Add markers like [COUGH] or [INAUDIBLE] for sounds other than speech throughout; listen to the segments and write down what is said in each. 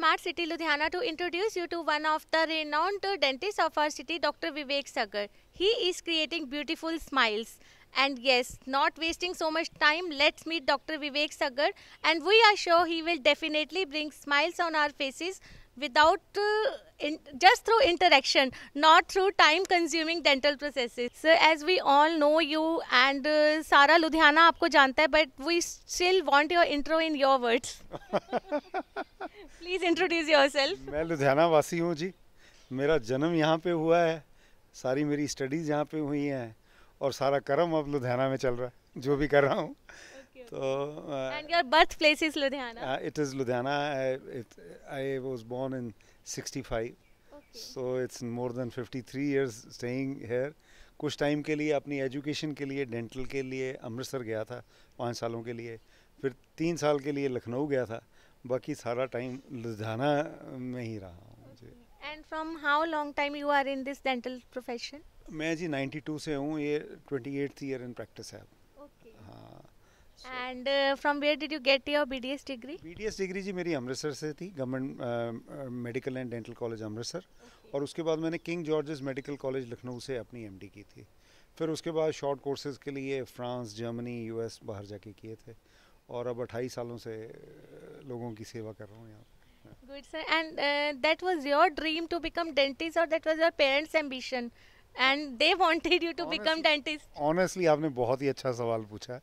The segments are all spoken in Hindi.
Smart City Ludhiana to introduce you to one of the renowned dentists of our city, Dr. Vivek Sagar. He is creating beautiful smiles. And yes, not wasting so much time, let's meet Dr. Vivek Sagar. And we are sure he will definitely bring smiles on our faces without uh, in, just through interaction not through time consuming dental processes so as we all know you and uh, sara ludhiana aapko janta hai but we still want your intro in your words please introduce yourself मैं लुधियाना वासी हूँ जी मेरा जन्म यहाँ पे हुआ है सारी मेरी स्टडीज़ यहाँ पे हुई हैं और सारा कर्म अब लुधियाना में चल रहा है जो भी कर रहा हूँ So, uh, and your birthplace is Ludhiana. Uh, it is Ludhiana. I, it, I was born in 65. Okay. So it's more than 53 years staying here. कुछ टाइम के लिए अपनी एजुकेशन के लिए डेंटल के लिए अमृतसर गया था पाँच सालों के लिए फिर तीन साल के लिए लखनऊ गया था बाकी सारा टाइम लुधियाना में ही रहा हूँ and from how long time you are in this dental profession मैं जी 92 से हूँ ये 28th ईयर इन प्रैक्टिस है and from where did you get your BDS degree BDS degree जी मेरी अमृतसर से थी government medical and dental college Amritsar. और उसके बाद मैंने King George's medical college Lucknow से अपनी एमडी की थी। फिर उसके बाद शॉर्ट कोर्सेज के लिए फ्रांस जर्मनी यूएस बाहर जाके किए थे। और अब अट्ठाईस सालों से लोगों की सेवा कर रहा हूँ यहाँ। Good sir, and uh, that was your dream to become dentist, or that was your parents' ambition, and they [LAUGHS] wanted you to honestly, become dentist. Honestly, आपने बहुत ही अच्छा सवाल पूछा। है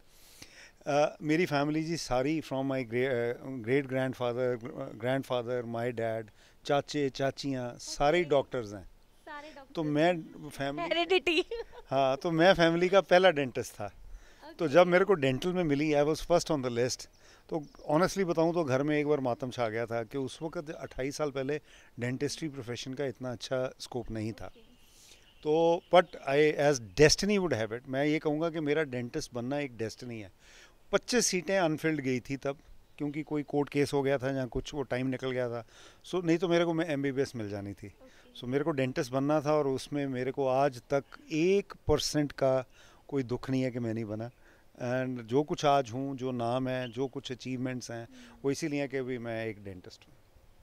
मेरी फैमिली जी सारी from my great grand father grand father my dad चाचे चाचियाँ सारे डॉक्टर्स हैं। तो मैं फैमिली हाँ तो मैं फैमिली का पहला डेंटिस्ट था। okay. तो जब मेरे को डेंटल में मिली I was first on the list तो ऑनेस्टली बताऊँ तो घर में एक बार मातम छा गया था कि उस वक्त अट्ठाईस साल पहले डेंटिस्ट्री प्रोफेशन का इतना अच्छा स्कोप नहीं था। तो but I as destiny would have it मैं ये कहूँगा कि मेरा डेंटिस्ट बनना एक डेस्टिनी है। पच्चीस सीटें अनफिल्ड गई थी तब क्योंकि कोई कोर्ट केस हो गया था या कुछ वो टाइम निकल गया था सो so, नहीं तो मेरे को मैं एमबीबीएस मिल जानी थी सो okay. मेरे को डेंटिस्ट बनना था और उसमें मेरे को आज तक एक परसेंट का कोई दुख नहीं है कि मैं नहीं बना एंड जो कुछ आज हूँ जो नाम है जो कुछ अचीवमेंट्स हैं. वो इसीलिए कि अभी मैं एक डेंटिस्ट हूँ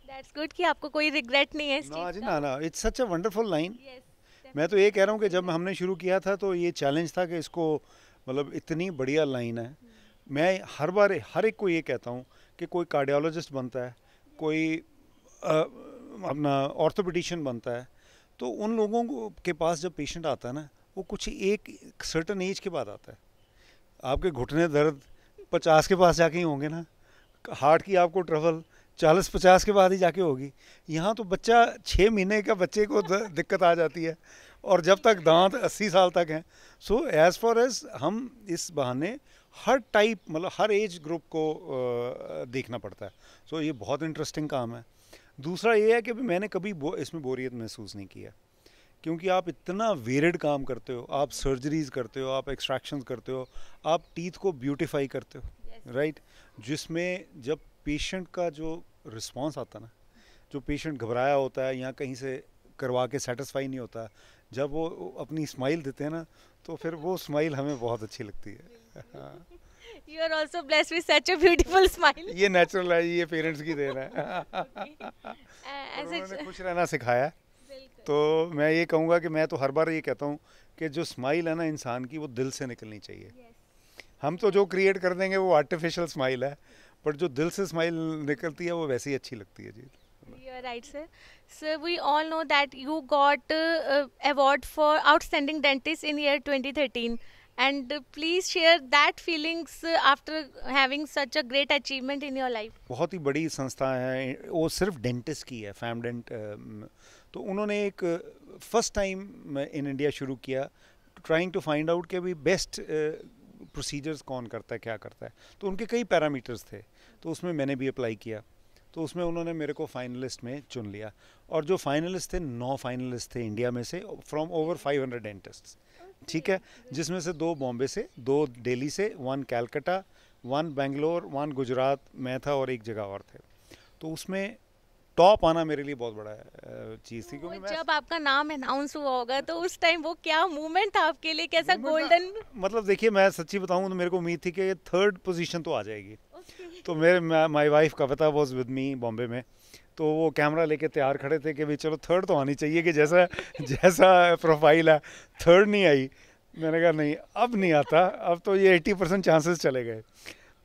दैट्स गुड कि आपको कोई रिग्रेट नहीं है ना जी ना ना it's such a wonderful line मैं तो ये कह रहा हूँ कि जब हमने शुरू किया था तो ये चैलेंज था कि इसको मतलब इतनी बढ़िया लाइन है. मैं हर बार हर एक को ये कहता हूँ कि कोई कार्डियोलॉजिस्ट बनता है कोई आ, अपना ऑर्थोपेडिशन बनता है तो उन लोगों को के पास जब पेशेंट आता है ना वो कुछ एक सर्टन एज के बाद आता है। आपके घुटने दर्द पचास के पास जाके ही होंगे ना हार्ट की आपको ट्रबल चालीस पचास के बाद ही जाके होगी। यहाँ तो बच्चा छः महीने का बच्चे को दिक्कत आ जाती है और जब तक दांत अस्सी साल तक हैं सो एज़ फॉर एज हम इस बहाने हर टाइप मतलब हर एज ग्रुप को देखना पड़ता है सो ये बहुत इंटरेस्टिंग काम है दूसरा ये है कि मैंने कभी बो, इसमें बोरियत महसूस नहीं किया क्योंकि आप इतना वेरिड काम करते हो आप सर्जरीज करते हो आप एक्सट्रैक्शन करते हो आप टीथ को ब्यूटिफाई करते हो राइट yes. right? जिसमें जब पेशेंट का जो रिस्पॉन्स आता ना जो पेशेंट घबराया होता है या कहीं से करवा के सेटिस्फाई नहीं होता जब वो अपनी स्माइल देते हैं ना तो फिर वो स्माइल हमें बहुत अच्छी लगती है [LAUGHS] You are also blessed with such a beautiful smile. ये नेचुरल है ये पेरेंट्स की देन है। [LAUGHS] [LAUGHS] उन्होंने खुश रहना सिखाया। तो मैं ये कहूँगा कि मैं तो हर बार ये कहता हूँ कि जो स्माइल है ना इंसान की वो दिल से निकलनी चाहिए। हम तो जो क्रिएट कर देंगे वो आर्टिफिशियल स्माइल है बट जो दिल से स्माइल निकलती है वो वैसे ही अच्छी लगती है जी। You're right, sir. So we all know that you got uh, award for outstanding dentist in year 2013. And please share that feelings after having such a great achievement in your life. बहुत ही बड़ी संस्था है, वो सिर्फ़ डेंटिस्ट की है, फैम डेंट तो उन्होंने एक फ़र्स्ट टाइम इन इंडिया शुरू किया ट्राइंग टू फाइंड आउट कि अभी बेस्ट प्रोसीजर्स कौन करता है, क्या करता है। तो उनके कई पैरामीटर्स थे तो उसमें मैंने भी अप्लाई किया। तो उसमें उन्होंने मेरे को फाइनलिस्ट में चुन लिया। और जो फाइनलिस्ट थे, नौ फाइनलिस्ट थे इंडिया में से फ्रॉम ओवर 500 डेंटिस्ट ठीक है जिसमें से दो बॉम्बे से दो दिल्ली से one Calcutta one Bangalore one Gujarat में था और एक जगह और थे। तो उसमें टॉप आना मेरे लिए बहुत बड़ा चीज़ थी क्योंकि जब आपका नाम अनाउंस हुआ होगा तो उस टाइम वो क्या मूवमेंट था आपके लिए? कैसा गोल्डन मतलब देखिए मैं सच्ची बताऊँ तो मेरे को उम्मीद थी कि थर्ड पोजीशन तो आ जाएगी। तो मेरे my wife Kavita was with me Bombay में। तो वो कैमरा लेके तैयार खड़े थे कि भाई चलो थर्ड तो आनी चाहिए कि जैसा जैसा प्रोफ़ाइल है थर्ड नहीं आई। मैंने कहा, नहीं, अब नहीं आता, अब तो ये एट्टी परसेंट चांसेस चले गए।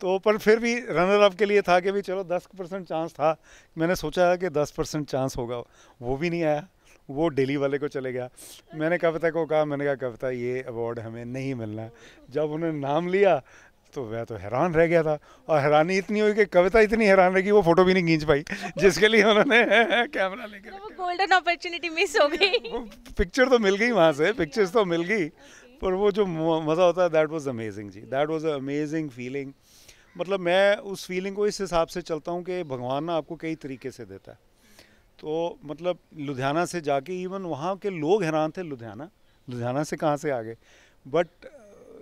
तो पर फिर भी रनर अप के लिए था कि भी चलो दस परसेंट चांस था। मैंने सोचा कि दस परसेंट चांस होगा। वो भी नहीं आया। वो डेली वाले को चले गया। मैंने कविता को कहा, मैंने कहा, कविता, ये अवार्ड हमें नहीं मिलना। जब उन्होंने नाम लिया तो वह तो हैरान रह गया था। और हैरानी इतनी हुई कि कविता इतनी हैरान रही वो फ़ोटो भी नहीं खींच पाई जिसके लिए उन्होंने [LAUGHS] कैमरा लेकर तो गोल्डन अपॉर्चुनिटी मिस हो गई। [LAUGHS] पिक्चर तो मिल गई वहाँ से पिक्चर्स तो मिल गई पर वो जो मज़ा होता है दैट वाज अमेजिंग जी। दैट वाज अमेजिंग फीलिंग मतलब मैं उस फीलिंग को इस हिसाब से चलता हूँ कि भगवान ना आपको कई तरीके से देता है। तो मतलब लुधियाना से जाके इवन वहाँ के लोग हैरान थे लुधियाना। लुधियाना से कहाँ से आ गए बट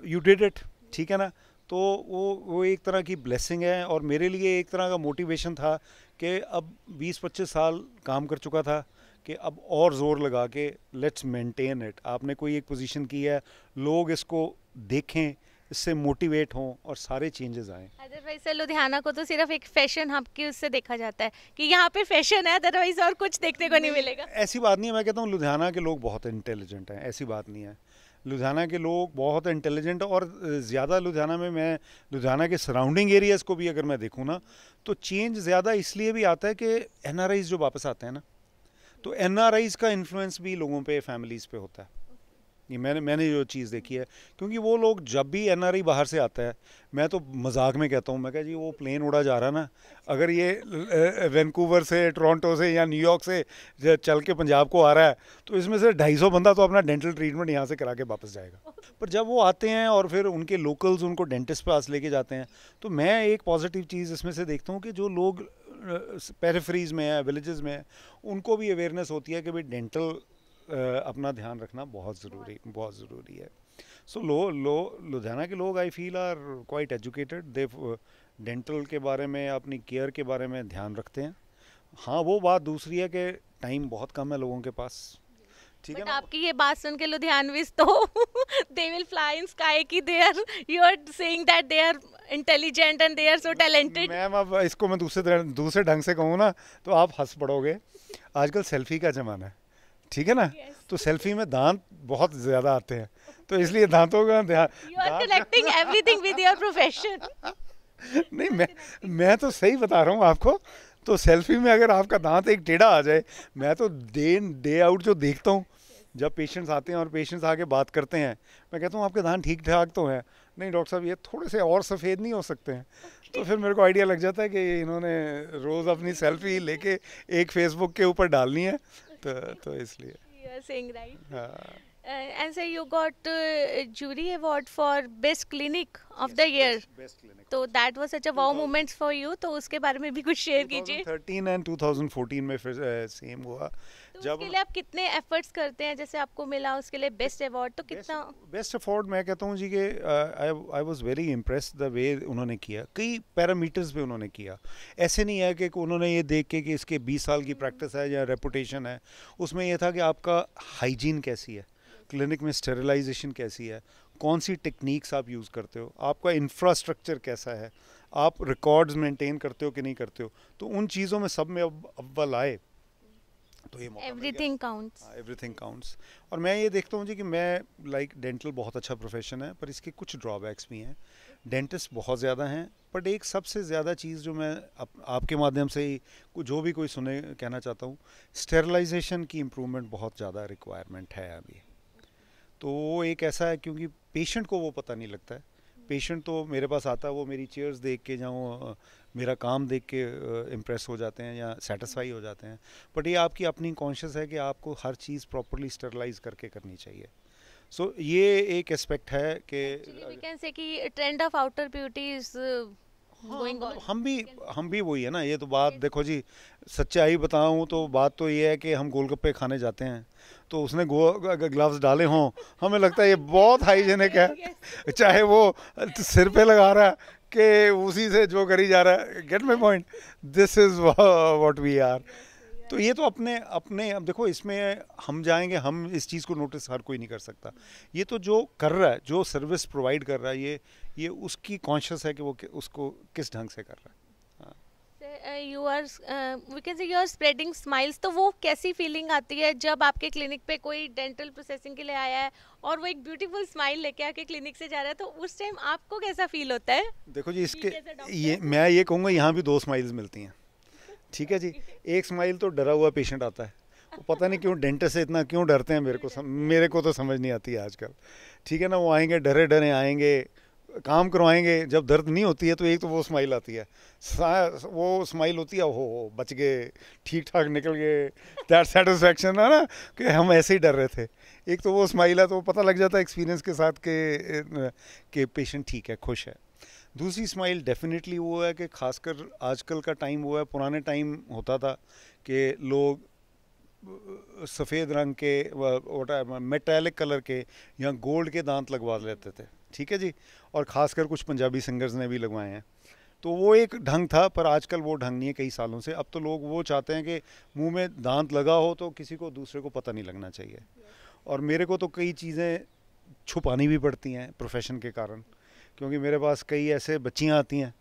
यू डिड इट ठीक है ना? तो वो वो एक तरह की ब्लेसिंग है और मेरे लिए एक तरह का मोटिवेशन था कि अब 20-25 साल काम कर चुका था कि अब और ज़ोर लगा के लेट्स मेंटेन इट आपने कोई एक पोजीशन की है लोग इसको देखें इससे मोटिवेट हों और सारे चेंजेस आए। अदरवाइज़ सर लुधियाना को तो सिर्फ़ एक फ़ैशन हब की उससे देखा जाता है कि यहाँ पे फ़ैशन है अदरवाइज़ और कुछ देखने को नहीं मिलेगा। ऐसी बात नहीं है मैं कहता हूँ लुधियाना के लोग बहुत इंटेलिजेंट हैं ऐसी बात नहीं है। लुधियाना के लोग बहुत इंटेलिजेंट और ज़्यादा लुधियाना में मैं, लुधियाना के सराउंडिंग एरियाज़ को भी अगर मैं देखूँ ना तो चेंज ज़्यादा इसलिए भी आता है कि एन जो वापस आते हैं ना तो एन का इन्फ्लुएंस भी लोगों पर फैमिलीज़ पे होता है। ये मैंने मैंने जो चीज़ देखी है, क्योंकि वो लोग जब भी एनआरआई बाहर से आता है, मैं तो मज़ाक में कहता हूँ, मैं कह, जी, वो प्लेन उड़ा जा रहा ना, अगर ये वैंकूवर से टोरंटो से या न्यूयॉर्क से चल के पंजाब को आ रहा है तो इसमें से ढाई सौ बंदा तो अपना डेंटल ट्रीटमेंट यहाँ से करा के वापस जाएगा. पर जब वो आते हैं और फिर उनके लोकल्स उनको डेंटिस्ट पास लेके जाते हैं तो मैं एक पॉजिटिव चीज़ इसमें से देखता हूँ कि जो लोग पेरीफ्रीज में है विलेजेस में है, उनको भी अवेयरनेस होती है कि भाई डेंटल अपना ध्यान रखना बहुत ज़रूरी बहुत ज़रूरी है। सो लो लो लुधियाना के लोग I feel are quite educated they dental के बारे में अपनी केयर के बारे में ध्यान रखते हैं। हाँ वो बात दूसरी है कि टाइम बहुत कम है लोगों के पास। ठीक है आपकी ये बात सुन के लुधियानवीज तो they will fly in sky की they are you are saying that they are intelligent and they are so talented ma'am अब इसको मैं दूसरे दूसरे ढंग से कहूँ ना तो आप हंस पड़ोगे। आजकल सेल्फी का ज़माना है। ठीक है ना? तो सेल्फी में दांत बहुत ज़्यादा आते हैं। तो इसलिए दांतों का ध्यान एवरीथिंग विद योर प्रोफेशन नहीं मैं मैं तो सही बता रहा हूँ आपको। तो सेल्फी में अगर आपका दांत एक टेढ़ा आ जाए मैं तो डे डे आउट जो देखता हूँ जब पेशेंट्स आते हैं और पेशेंट्स आके बात करते हैं मैं कहता हूँ आपके दांत ठीक ठाक तो हैं? नहीं डॉक्टर साहब ये थोड़े से और सफ़ेद नहीं हो सकते हैं। तो फिर मेरे को आइडिया लग जाता है कि इन्होंने रोज़ अपनी सेल्फी लेके एक फेसबुक के ऊपर डालनी है। तो तो इसलिए। And sir you got jury award for best clinic of the year तो that was such a moments for you तो उसके बारे में भी कुछ शेयर कीजिए। 13 एंड 2014 में फिर सेम हुआ। तो जब उसके लिए आप कितने एफर्ट्स करते हैं? जैसे आपको मिला उसके लिए बेस्ट अवार्ड तो कितना? बेस्ट अवार्ड मैं कहता हूँ जी कि I I was very impress the way उन्होंने किया। कई पैरामीटर्स पे उन्होंने किया। ऐसे नहीं है कि उन्होंने ये देख के कि इसके 20 साल की प्रैक्टिस है या रेपुटेशन है। उसमें यह था कि आपका हाइजीन कैसी है? क्लिनिक में स्टेरिलाइजेशन कैसी है? कौन सी टेक्निक्स आप यूज़ करते हो? आपका इंफ्रास्ट्रक्चर कैसा है? आप रिकॉर्ड्स मेंटेन करते हो कि नहीं करते हो? तो उन चीज़ों में सब में अब अव्वल आए। तो ये एवरीथिंग काउंट्स एवरीथिंग काउंट्स और मैं ये देखता हूँ जी कि मैं लाइक like, डेंटल बहुत अच्छा प्रोफेशन है पर इसके कुछ ड्रॉबैक्स भी हैं। डेंटिस्ट बहुत ज़्यादा हैं बट एक सबसे ज़्यादा चीज़ जो मैं आप, आपके माध्यम से ही जो भी कोई सुने कहना चाहता हूँ स्टेरलाइजेशन की इम्प्रूवमेंट बहुत ज़्यादा रिक्वायरमेंट है अभी। तो वो एक ऐसा है क्योंकि पेशेंट को वो पता नहीं लगता है। पेशेंट तो मेरे पास आता है वो मेरी चेयर्स देख के जाऊँ मेरा काम देख के इम्प्रेस हो जाते हैं या सेटिस्फाई हो जाते हैं। बट ये आपकी अपनी कॉन्शियस है कि आपको हर चीज़ प्रॉपरली स्टरलाइज करके करनी चाहिए। सो so, ये एक एस्पेक्ट है कि कि trend of outer beauty is हम भी हम भी वही है ना ये तो बात देखो जी सच्चाई बताऊँ तो बात तो ये है कि हम गोलगप्पे खाने जाते हैं। तो उसने ग्लव्स डाले हों हमें लगता है ये बहुत [LAUGHS] हाइजेनिक है। चाहे वो सिर पे लगा रहा है कि उसी से जो करी जा रहा है। Get my point this is what we are तो ये तो अपने अपने अब देखो इसमें हम जाएँगे हम इस चीज़ को नोटिस हर कोई नहीं कर सकता। ये तो जो कर रहा है जो सर्विस प्रोवाइड कर रहा है ये ये उसकी कॉन्शियस है कि वो कि, उसको किस ढंग से कर रहा है। You are we can say you are spreading smiles तो वो कैसी फीलिंग आती है जब आपके क्लिनिक पे कोई डेंटल प्रोसेसिंग के लिए आया है और वो एक ब्यूटीफुल स्माइल लेके आके क्लिनिक से जा रहा है तो उस टाइम आपको कैसा फील होता है? देखो जी इसके ये मैं ये कहूँगा यहाँ भी दो स्माइल्स मिलती हैं। ठीक है जी एक स्माइल तो डरा हुआ पेशेंट आता है। वो पता नहीं क्यों डेंटिस्ट से इतना क्यों डरते हैं मेरे को सम, मेरे को तो समझ नहीं आती है आजकल। ठीक है ना वो आएँगे डरे डरे आएँगे काम करवाएँगे, जब दर्द नहीं होती है तो एक तो वो स्माइल आती है। वो स्माइल होती है हो हो बच गए ठीक ठाक निकल गए। दैट सेटिस्फैक्शन है ना, कि हम ऐसे ही डर रहे थे। एक तो वो स्माइल है तो पता लग जाता है एक्सपीरियंस के साथ के, कि पेशेंट ठीक है, खुश है। दूसरी स्माइल डेफिनेटली वो है कि खासकर आजकल का टाइम वो है, पुराने टाइम होता था कि लोग, सफ़ेद रंग के मेटेलिक कलर के या गोल्ड के दांत लगवा लेते थे। ठीक है जी? और ख़ासकर कुछ पंजाबी सिंगर्स ने भी लगवाए हैं। तो वो एक ढंग था, पर आजकल वो ढंग नहीं है कई सालों से। अब तो लोग वो चाहते हैं कि मुँह में दांत लगा हो तो किसी को दूसरे को पता नहीं लगना चाहिए। और मेरे को तो कई चीज़ें छुपानी भी पड़ती हैं प्रोफेशन के कारण, क्योंकि मेरे पास कई ऐसे बच्चियाँ आती हैं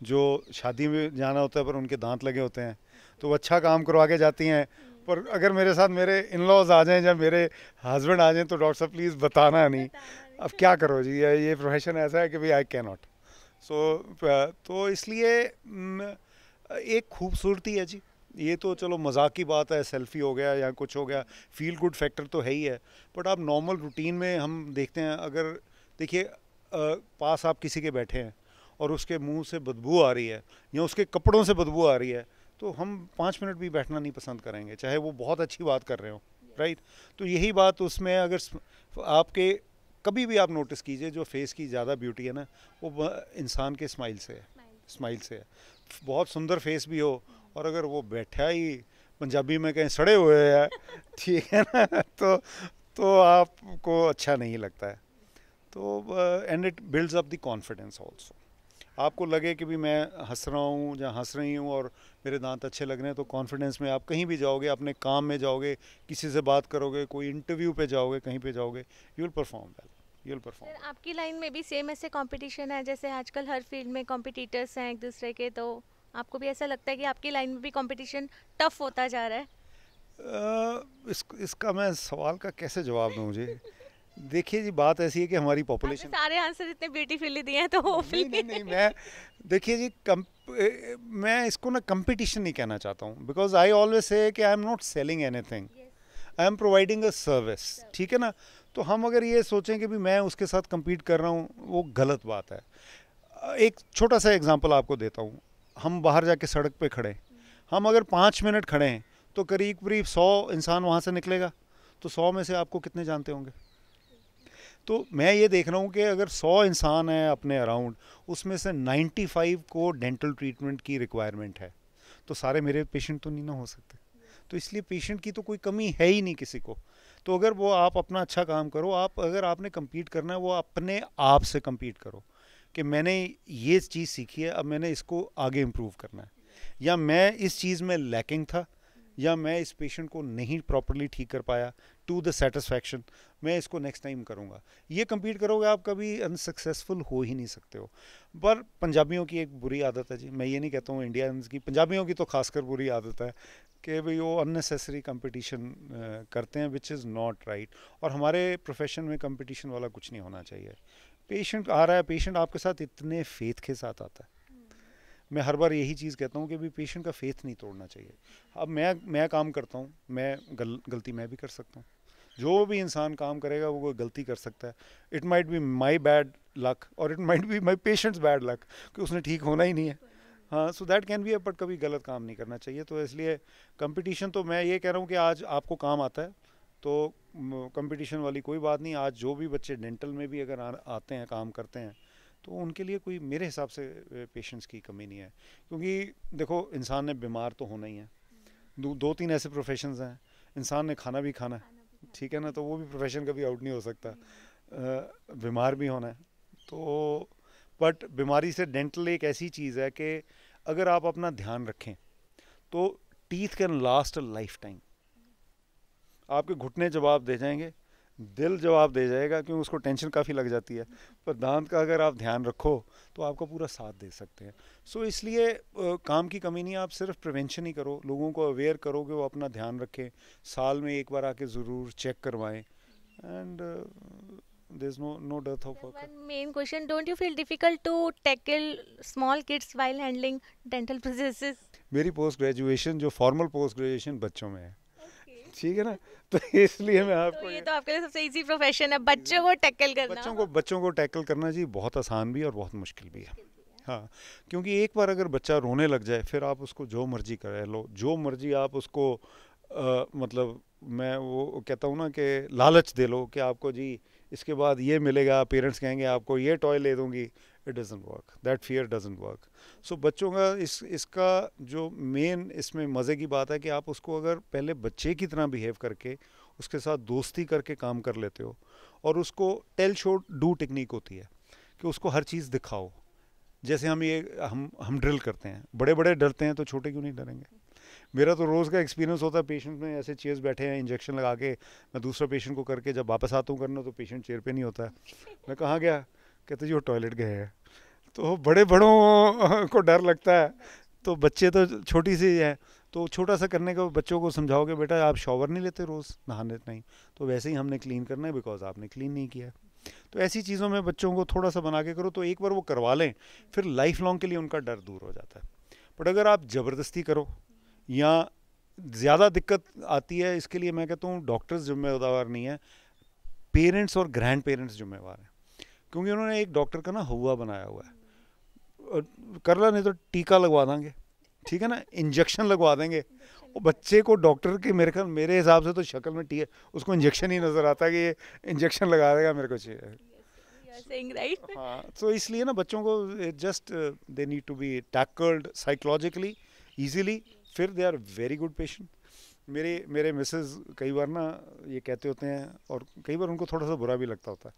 जो शादी में जाना होता है, पर उनके दांत लगे होते हैं। तो वो अच्छा काम करवा के जाती हैं, पर अगर मेरे साथ मेरे इन लॉज आ जाएँ या मेरे हस्बैंड आ जाएँ तो डॉक्टर साहब प्लीज़ बताना नहीं। अब क्या करो जी ये ये प्रोफेशन ऐसा है कि भाई आई कैन नॉट सो तो इसलिए एक खूबसूरती है जी. ये तो चलो मज़ाक की बात है सेल्फी हो गया या कुछ हो गया फील गुड फैक्टर तो है ही है. बट आप नॉर्मल रूटीन में हम देखते हैं अगर देखिए पास आप किसी के बैठे हैं और उसके मुँह से बदबू आ रही है या उसके कपड़ों से बदबू आ रही है तो हम पाँच मिनट भी बैठना नहीं पसंद करेंगे चाहे वो बहुत अच्छी बात कर रहे हो राइट तो यही बात उसमें अगर आपके कभी भी आप नोटिस कीजिए जो फेस की ज़्यादा ब्यूटी है ना वो इंसान के स्माइल से है। स्माइल से। है। बहुत सुंदर फेस भी हो और अगर वो बैठा ही पंजाबी में कहीं सड़े हुए हैं [LAUGHS] ठीक है ना तो तो आपको अच्छा नहीं लगता है। तो and it builds up the confidence also आपको लगे कि भी मैं हंस रहा हूँ या हंस रही हूँ और मेरे दांत अच्छे लग रहे हैं तो कॉन्फिडेंस में आप कहीं भी जाओगे अपने काम में जाओगे किसी से बात करोगे कोई इंटरव्यू पे जाओगे कहीं पे जाओगे you will perform well you will perform आपकी लाइन में भी सेम ऐसे कंपटीशन है जैसे आजकल हर फ़ील्ड में कॉम्पिटिटर्स हैं एक दूसरे के तो आपको भी ऐसा लगता है कि आपकी लाइन में भी कॉम्पिटिशन टफ होता जा रहा है? आ, इस, इसका मैं सवाल का कैसे जवाब दूँ मुझे [LAUGHS] देखिए जी बात ऐसी है कि हमारी पॉपुलेशन सारे आंसर इतने ब्यूटीफुली दिए हैं तो नहीं, नहीं नहीं मैं देखिए जी कम, मैं इसको ना कंपटीशन नहीं कहना चाहता हूँ बिकॉज़ आई ऑलवेज से कि I am not selling anything I am providing a service ठीक है ना? तो हम अगर ये सोचें कि भी मैं उसके साथ compete कर रहा हूँ वो गलत बात है। एक छोटा सा एग्ज़ाम्पल आपको देता हूँ। हम बाहर जाके सड़क पे खड़े हम अगर पाँच मिनट खड़े हैं तो करीब करीब सौ इंसान वहाँ से निकलेगा। तो सौ में से आपको कितने जानते होंगे? तो मैं ये देख रहा हूँ कि अगर 100 इंसान है अपने अराउंड उसमें से 95 को डेंटल ट्रीटमेंट की रिक्वायरमेंट है। तो सारे मेरे पेशेंट तो नहीं ना हो सकते। तो इसलिए पेशेंट की तो कोई कमी है ही नहीं किसी को। तो अगर वो आप अपना अच्छा काम करो, आप अगर आपने कम्पीट करना है, वो अपने आप से कम्पीट करो कि मैंने ये चीज़ सीखी है, अब मैंने इसको आगे इम्प्रूव करना है। या मैं इस चीज़ में लैकिंग था, या मैं इस पेशेंट को नहीं प्रॉपरली ठीक कर पाया टू द सेटिस्फैक्शन मैं इसको नेक्स्ट टाइम करूँगा। ये कम्पीट करोगे आप कभी अनसक्सेसफुल हो ही नहीं सकते हो। पर पंजाबियों की एक बुरी आदत है जी। मैं ये नहीं कहता हूँ इंडियंस की पंजाबियों की तो खासकर बुरी आदत है कि भाई वो अननेसेसरी कंपटीशन करते हैं विच इज़ नॉट राइट और हमारे प्रोफेशन में कंपटीशन वाला कुछ नहीं होना चाहिए। पेशेंट आ रहा है पेशेंट आपके साथ इतने फेथ के साथ आता है। मैं हर बार यही चीज़ कहता हूँ कि भी पेशेंट का फेथ नहीं तोड़ना चाहिए। अब मैं मैं काम करता हूँ मैं गल, गलती मैं भी कर सकता हूँ। जो भी इंसान काम करेगा वो कोई गलती कर सकता है। It might be my bad luck और it might be my patients bad luck कि उसने ठीक होना ही नहीं है। हाँ so that can be but कभी गलत काम नहीं करना चाहिए। तो इसलिए कंपटीशन तो मैं ये कह रहा हूँ कि आज आपको काम आता है। तो कंपटीशन वाली कोई बात नहीं। आज जो भी बच्चे डेंटल में भी अगर आ, आते हैं काम करते हैं तो उनके लिए कोई मेरे हिसाब से पेशेंट्स की कमी नहीं है। क्योंकि देखो इंसान ने बीमार तो होना ही है। दो, दो तीन ऐसे प्रोफेशंस हैं। इंसान ने खाना भी खाना है। ठीक है ना तो वो भी प्रोफेशन कभी आउट नहीं हो सकता। बीमार भी होना है। तो बट बीमारी से डेंटल एक ऐसी चीज़ है कि अगर आप अपना ध्यान रखें तो teeth can last a lifetime आपके घुटने जवाब दे जाएँगे दिल जवाब दे जाएगा क्योंकि उसको टेंशन काफ़ी लग जाती है। पर दांत का अगर आप ध्यान रखो तो आपका पूरा साथ दे सकते हैं। सो so, इसलिए काम की कमी नहीं आप सिर्फ़ प्रिवेंशन ही करो। लोगों को अवेयर करो कि वो अपना ध्यान रखें। साल में एक बार आके ज़रूर चेक करवाएँ। And there's no no dearth of work. One main question don't you feel difficult to tackle small kids while handling dental processes? मेरी पोस्ट ग्रेजुएशन जो फॉर्मल पोस्ट ग्रेजुएशन बच्चों में है। ठीक है ना? [LAUGHS] तो इसलिए मैं आपको तो ये तो आपके लिए सबसे इजी प्रोफेशन है बच्चों को टैकल करना। बच्चों को बच्चों को टैकल करना जी बहुत आसान भी और बहुत मुश्किल भी है। हाँ क्योंकि एक बार अगर बच्चा रोने लग जाए फिर आप उसको जो मर्ज़ी करे लो जो मर्ज़ी आप उसको आ, मतलब मैं वो कहता हूँ ना कि लालच दे लो कि आपको जी इसके बाद ये मिलेगा पेरेंट्स कहेंगे आपको ये टॉय ले दूँगी it doesn't work that fear doesn't work so बच्चों का इस, इसका जो मेन इसमें मज़े की बात है कि आप उसको अगर पहले बच्चे की तरह बिहेव करके, उसके साथ दोस्ती करके काम कर लेते हो और उसको टेल शो डू टेक्निक होती है कि उसको हर चीज़ दिखाओ। जैसे हम ये, हम हम ड्रिल करते हैं। बड़े बड़े डरते हैं तो छोटे क्यों नहीं डरेंगे? मेरा तो रोज़ का एक्सपीरियंस होता है पेशेंट में ऐसे चेयर्स बैठे हैं इंजेक्शन लगा के, मैं दूसरा पेशेंट को करके जब वापस आता हूँ करना तो पेशेंट चेयर पे नहीं होता है। मैं कहाँ गया? कहते जी वो टॉयलेट गए हैं। तो बड़े बड़ों को डर लगता है। तो बच्चे तो छोटी सी है। तो छोटा सा करने का बच्चों को समझाओगे, बेटा, आप शॉवर नहीं लेते रोज़, नहाने नहीं। तो वैसे ही हमने क्लीन करना है बिकॉज़ आपने क्लीन नहीं किया। तो ऐसी चीज़ों में बच्चों को थोड़ा सा बना के करो तो एक बार वो करवा लें, फिर लाइफ लॉन्ग के लिए उनका डर दूर हो जाता है। बट अगर आप ज़बरदस्ती करो, या ज़्यादा दिक्कत आती है, इसके लिए मैं कहता हूँ डॉक्टर्स जिम्मेदार नहीं है पेरेंट्स और ग्रैंड पेरेंट्स जिम्मेवार हैं। क्योंकि उन्होंने एक डॉक्टर का ना हुआ बनाया हुआ है। कर ला नहीं तो टीका लगवा देंगे। ठीक है ना? इंजेक्शन लगवा देंगे। वो बच्चे को डॉक्टर के मेरे ख्याल मेरे हिसाब से तो शक्ल में टीका उसको इंजेक्शन ही नज़र आता है कि ये इंजेक्शन लगा देगा मेरे को चाहिए। हाँ तो इसलिए ना बच्चों को just they need to be tackled psychologically easily फिर they are very good patient मेरे मेरे मिसेज कई बार ना ये कहते होते हैं और कई बार उनको थोड़ा सा बुरा भी लगता होता है।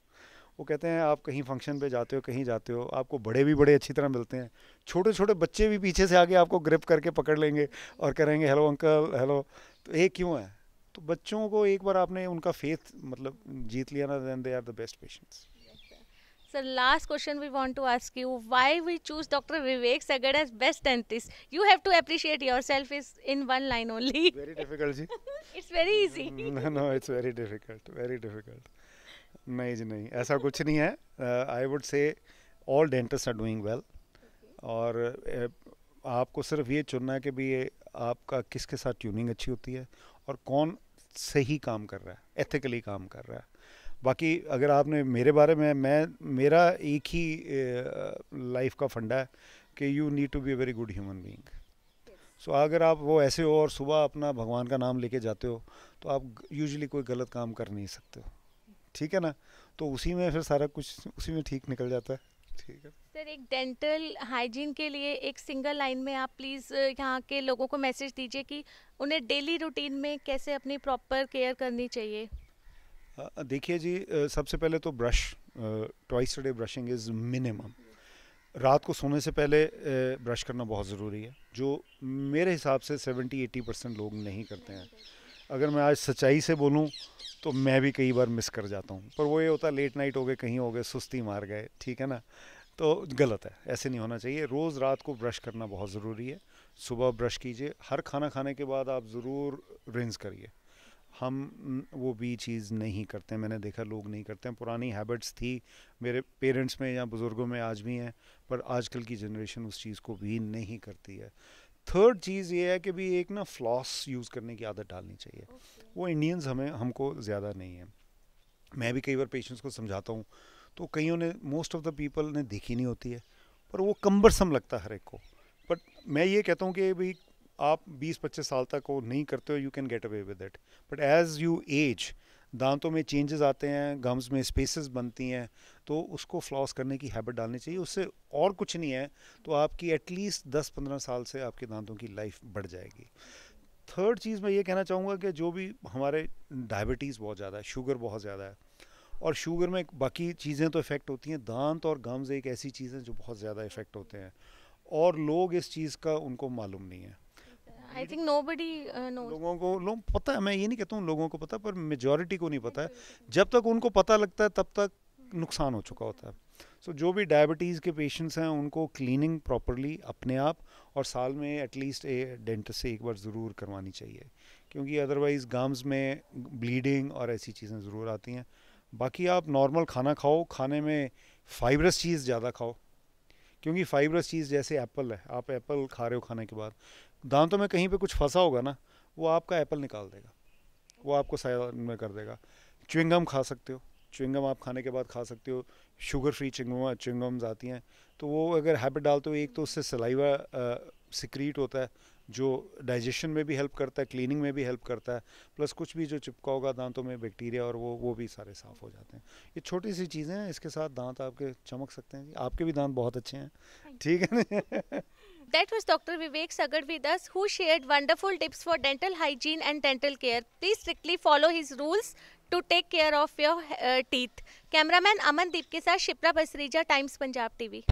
वो कहते हैं आप कहीं फ़ंक्शन पे जाते हो कहीं जाते हो आपको बड़े भी बड़े अच्छी तरह मिलते हैं। छोटे छोटे बच्चे भी पीछे से आके आपको ग्रिप करके पकड़ लेंगे और करेंगे हेलो अंकल हेलो तो ये क्यों है? तो बच्चों को एक बार आपने उनका फेथ मतलब जीत लिया ना then they are the best patients sir last question we want to ask you why we choose doctor Vivek Sagad as best dentist you have to appreciate yourself is in one line only very difficult ji it's very easy no no it's very difficult very difficult नहीं जी नहीं ऐसा कुछ नहीं है। I would say all dentist are doing well और uh, आपको सिर्फ़ ये चुनना है कि भी आपका किसके साथ ट्यूनिंग अच्छी होती है और कौन सही काम कर रहा है एथिकली काम कर रहा है। बाकी अगर आपने मेरे बारे में मैं मेरा एक ही लाइफ का फंडा है कि you need to be a very good human being so अगर आप वो ऐसे हो और सुबह अपना भगवान का नाम लेके जाते हो तो आप यूजुअली कोई गलत काम कर नहीं सकते हो। ठीक है ना? तो उसी में फिर सारा कुछ उसी में ठीक निकल जाता है। ठीक है। सर एक डेंटल हाइजीन के लिए एक सिंगल लाइन में आप प्लीज़ यहाँ के लोगों को मैसेज दीजिए कि उन्हें डेली रूटीन में कैसे अपनी प्रॉपर केयर करनी चाहिए। देखिए जी सबसे पहले तो brush twice day brushing is minimum रात को सोने से पहले ब्रश करना बहुत ज़रूरी है जो मेरे हिसाब से 70-80 परसेंट लोग नहीं करते हैं। अगर मैं आज सच्चाई से बोलूँ तो मैं भी कई बार मिस कर जाता हूँ। पर वो ये होता है लेट नाइट हो गए, कहीं हो गए, सुस्ती मार गए, ठीक है ना? तो गलत है, ऐसे नहीं होना चाहिए। रोज़ रात को ब्रश करना बहुत ज़रूरी है। सुबह ब्रश कीजिए। हर खाना खाने के बाद आप ज़रूर रिंस करिए। हम वो भी चीज़ नहीं करते, मैंने देखा लोग नहीं करते हैं। पुरानी हैबिट्स थी, मेरे पेरेंट्स में या बुज़ुर्गों में आज भी हैं, पर आजकल की जनरेशन उस चीज़ को भी नहीं करती है। थर्ड चीज़ ये है कि भी एक ना फ्लॉस यूज़ करने की आदत डालनी चाहिए। Okay. वो इंडियंस हमें हमको ज़्यादा नहीं है। मैं भी कई बार पेशेंट्स को समझाता हूँ तो कईयों ने मोस्ट ऑफ़ द पीपल ने देखी नहीं होती है पर वो कम्बरसम लगता है हर एक को। बट मैं ये कहता हूँ कि भाई आप 20-25 साल तक वो नहीं करते हो you can get away with it but as you age दांतों में चेंजेस आते हैं गम्स में स्पेसेस बनती हैं तो उसको फ्लॉस करने की हैबिट डालनी चाहिए। उससे और कुछ नहीं है तो आपकी एटलीस्ट 10-15 साल से आपके दांतों की लाइफ बढ़ जाएगी। थर्ड चीज़ मैं ये कहना चाहूँगा कि जो भी हमारे डायबिटीज़ बहुत ज़्यादा है शुगर बहुत ज़्यादा है, और शुगर में बाकी चीज़ें तो इफ़ेक्ट होती हैं। दांत और गम्स एक ऐसी चीज़ जो बहुत ज़्यादा इफ़ेक्ट होते हैं, और लोग इस चीज़ का उनको मालूम नहीं है। आई थिंक नोबडी नो लोगों को लोग पता है मैं ये नहीं कहता हूँ लोगों को पता पर मेजोरिटी को नहीं पता है। जब तक उनको पता लगता है तब तक नुकसान हो चुका होता है। सो so, जो भी डायबिटीज़ के पेशेंट्स हैं उनको क्लीनिंग प्रॉपरली अपने आप और साल में एटलीस्ट ए डेंटिस्ट से एक बार ज़रूर करवानी चाहिए। क्योंकि अदरवाइज़ गम्स में ब्लीडिंग और ऐसी चीज़ें ज़रूर आती हैं। बाकी आप नॉर्मल खाना खाओ खाने में फाइबरस चीज़ ज़्यादा खाओ। क्योंकि फाइबरस चीज़ जैसे एप्पल है आप एप्पल खा रहे हो खाने के बाद दांतों में कहीं पे कुछ फंसा होगा ना वो आपका एप्पल निकाल देगा। वो आपको साइड में कर देगा। च्विंगम खा सकते हो। च्विंगम आप खाने के बाद खा सकते हो। शुगर फ्री चिंगम चिंगम्स आती हैं। तो वो अगर हैबिट डालते हो एक तो उससे सलाइवा सिक्रीट होता है जो डाइजेशन में भी हेल्प करता है क्लीनिंग में भी हेल्प करता है प्लस कुछ भी जो चिपका होगा दांतों में बैक्टीरिया और वो वो भी सारे साफ़ हो जाते हैं। ये छोटी सी चीज़ें हैं इसके साथ दांत आपके चमक सकते हैं जी। आपके भी दांत बहुत अच्छे हैं। ठीक है ना? [LAUGHS] That was Dr. Vivek Sagar with us, who shared wonderful tips for dental hygiene and dental care. Please strictly follow his rules to take care of your uh, teeth. Cameraman Aman Deep के साथ शिप्रा बसरीजा टाइम्स पंजाब टीवी